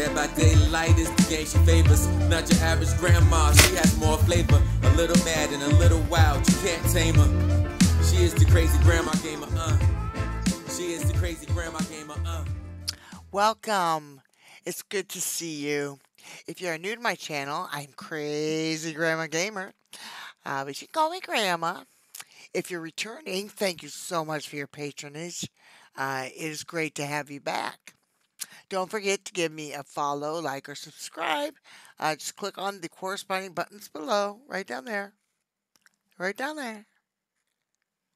By daylight is the game she favors. Not your average grandma, she has more flavor. A little mad and a little wild, you can't tame her. She is the crazy grandma gamer, uh. She is the crazy grandma gamer, uh. Welcome. It's good to see you. If you're new to my channel, I'm Crazy Grandma Gamer. Uh, but you can call me Grandma. If you're returning, thank you so much for your patronage. Uh, it is great to have you back. Don't forget to give me a follow, like, or subscribe. Uh, just click on the corresponding buttons below, right down there. Right down there.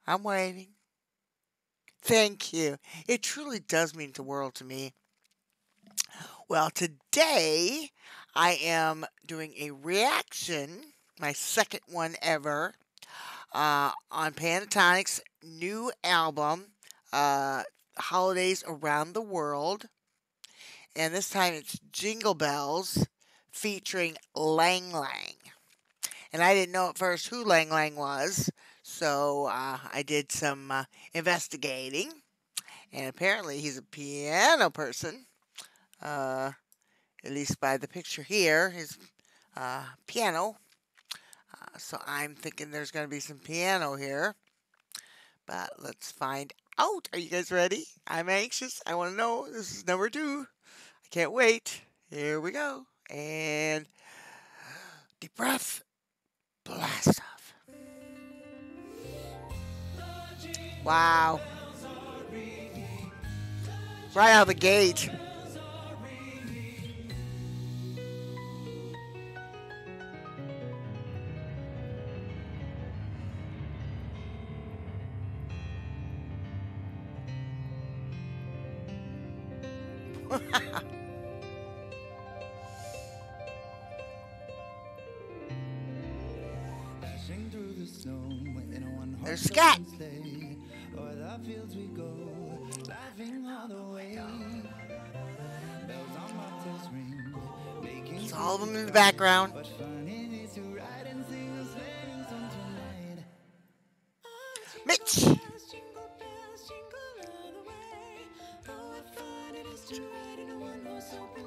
I'm waiting. Thank you. It truly does mean the world to me. Well, today I am doing a reaction, my second one ever, uh, on Pentatonix's new album, uh, Holidays Around the World. And this time it's Jingle Bells featuring Lang Lang. And I didn't know at first who Lang Lang was, so uh, I did some uh, investigating. And apparently he's a piano person uh, at least by the picture here, his uh, piano. Uh, so I'm thinking there's going to be some piano here. But let's find out. Are you guys ready? I'm anxious. I want to know. This is number two. I can't wait. Here we go. And deep breath. Blast off. Wow. Right out of the gate. There's Scott. It's all of them in the background. Mitch.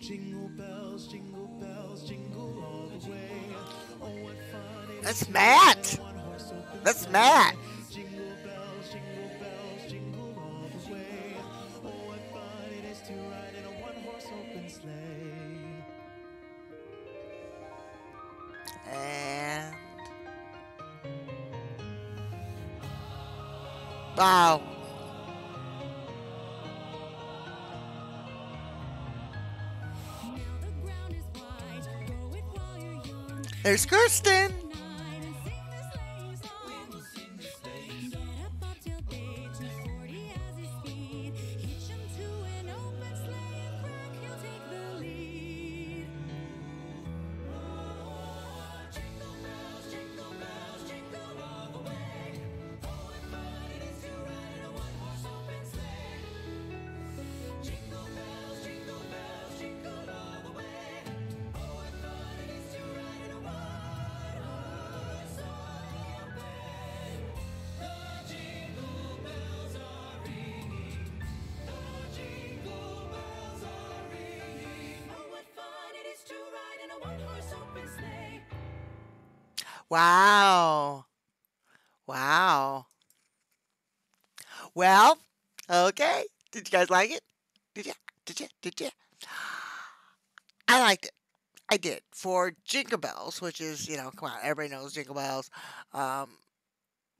Jingle bells, jingle bells, jingle all the way. Oh, what fun it That's Matt. That's Matt. Jingle bells, jingle bells, jingle all the way. Oh, what fun it is to ride in a one-horse open sleigh. And wow. There's Kirstin. Wow. Wow. Well, okay. Did you guys like it? Did you? Did you? Did you? I liked it. I did. For Jingle Bells, which is, you know, come on, everybody knows Jingle Bells. Um,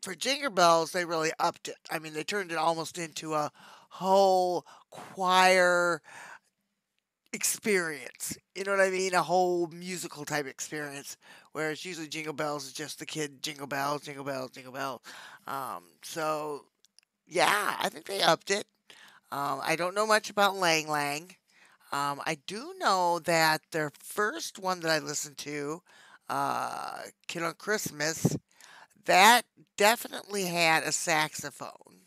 for Jingle Bells, they really upped it. I mean, they turned it almost into a whole choir experience. You know what I mean? A whole musical type experience. Whereas usually Jingle Bells is just the kid Jingle Bells, Jingle Bells, Jingle Bells. Um, so, yeah, I think they upped it. Um, I don't know much about Lang Lang. Um, I do know that their first one that I listened to, uh, Kid on Christmas, that definitely had a saxophone.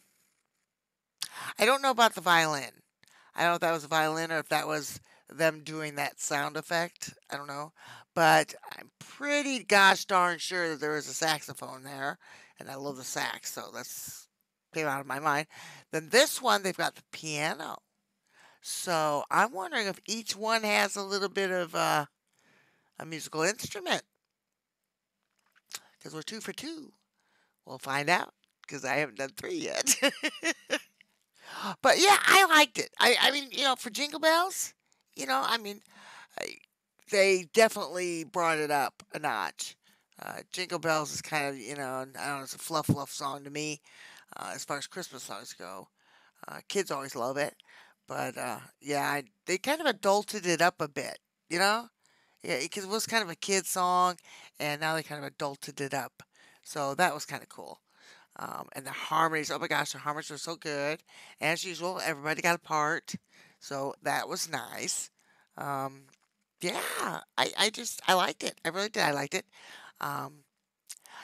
I don't know about the violin. I don't know if that was a violin or if that was them doing that sound effect. I don't know. But I'm pretty gosh darn sure that there was a saxophone there. And I love the sax, so that's came out of my mind. Then this one, they've got the piano. So I'm wondering if each one has a little bit of uh, a musical instrument. Because we're two for two. We'll find out because I haven't done three yet. but yeah, I liked it. I, I mean, you know, for Jingle Bells, you know, I mean, they definitely brought it up a notch. Uh, Jingle Bells is kind of, you know, I don't know, it's a fluff, fluff song to me uh, as far as Christmas songs go. Uh, kids always love it. But uh, yeah, I, they kind of adulted it up a bit, you know? Yeah, because it was kind of a kid song, and now they kind of adulted it up. So that was kind of cool. Um, and the harmonies, oh my gosh, the harmonies were so good. As usual, everybody got a part. So that was nice. Um, yeah, I, I just, I liked it. I really did. I liked it. Um,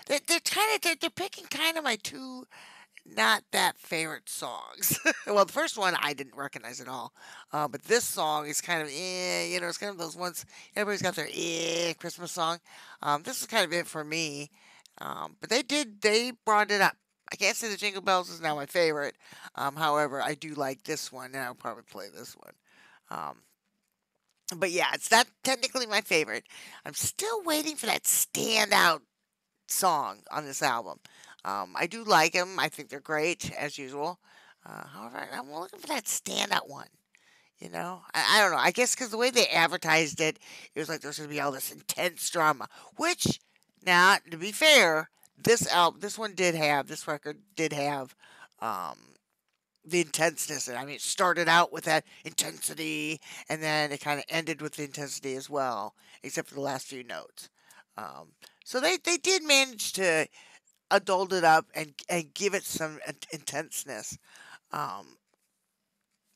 they're, they're kind of, they're, they're picking kind of my two not that favorite songs. well, the first one I didn't recognize at all. Uh, but this song is kind of, eh, you know, it's kind of those ones, everybody's got their eh Christmas song. Um, this is kind of it for me. Um, but they did, they brought it up. I can't say the Jingle Bells is now my favorite. Um, however, I do like this one, and I'll probably play this one. Um, but yeah, it's not technically my favorite. I'm still waiting for that standout song on this album. Um, I do like them. I think they're great as usual. Uh, however, I'm looking for that standout one. You know, I, I don't know. I guess because the way they advertised it, it was like there's going to be all this intense drama. Which, now to be fair, this album, this one did have this record did have um, the intenseness. I mean, it started out with that intensity, and then it kind of ended with the intensity as well, except for the last few notes. Um, so they, they did manage to adult it up and and give it some intenseness. Um,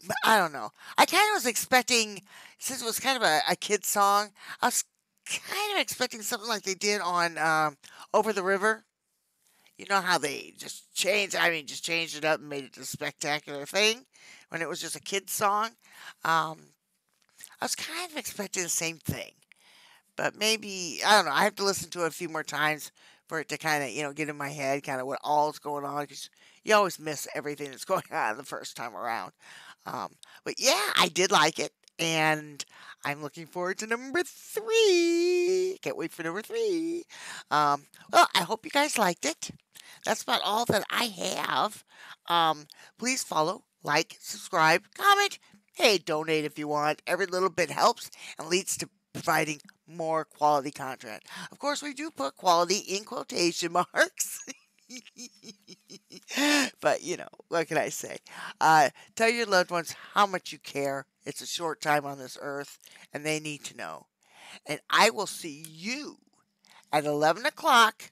but I don't know. I kind of was expecting, since it was kind of a, a kid song, I was kind of expecting something like they did on um, Over the River. You know how they just changed, I mean, just changed it up and made it a spectacular thing when it was just a kid's song. Um, I was kind of expecting the same thing. But maybe, I don't know, I have to listen to it a few more times for it to kind of, you know, get in my head kind of what all's going on because you always miss everything that's going on the first time around. Um, but yeah, I did like it, and I'm looking forward to number three. Can't wait for number three. Um, well, I hope you guys liked it. That's about all that I have. Um, please follow, like, subscribe, comment. Hey, donate if you want. Every little bit helps and leads to providing more quality content. Of course, we do put quality in quotation marks. but you know, what can I say? Uh, tell your loved ones how much you care. It's a short time on this earth, and they need to know. And I will see you at 11 o'clock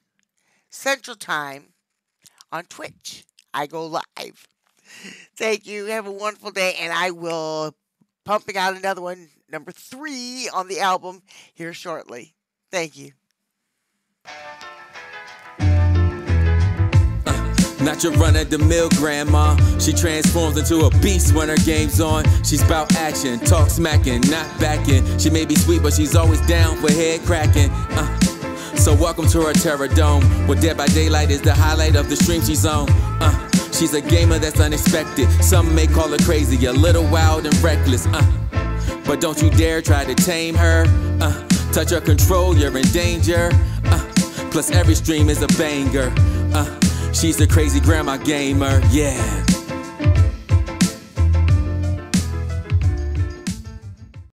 Central Time on Twitch. I go live. Thank you. Have a wonderful day, and I will pumping out another one, number three on the album here shortly. Thank you. Not your run of the mill grandma. She transforms into a beast when her game's on. She's about action, talk smacking, not backing. She may be sweet, but she's always down for head cracking. Uh. So welcome to her terror dome, where Dead by Daylight is the highlight of the stream she's on. Uh. She's a gamer that's unexpected. Some may call her crazy, a little wild and reckless. Uh. But don't you dare try to tame her. Uh. Touch her control, you're in danger. Uh. Plus every stream is a banger. Uh. She's the crazy grandma gamer, yeah.